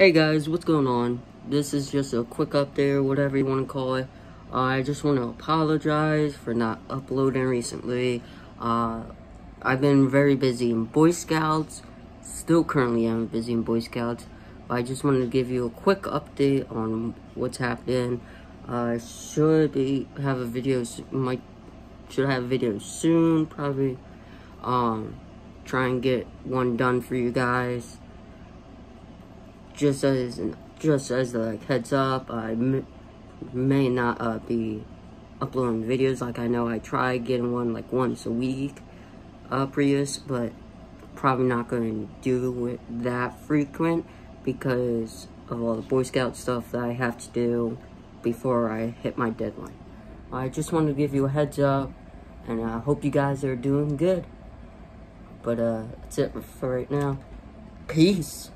Hey guys, what's going on? This is just a quick update or whatever you want to call it. I just want to apologize for not uploading recently. Uh, I've been very busy in Boy Scouts. Still currently am busy in Boy Scouts. But I just wanted to give you a quick update on what's happening. I uh, should be, have a video, might, should have a video soon, probably. Um, try and get one done for you guys just as just as like heads up, I may not uh, be uploading videos like I know I try getting one like once a week, uh, Prius, but probably not going to do it that frequent because of all the Boy Scout stuff that I have to do before I hit my deadline. I just wanted to give you a heads up, and I hope you guys are doing good. But uh, that's it for right now. Peace.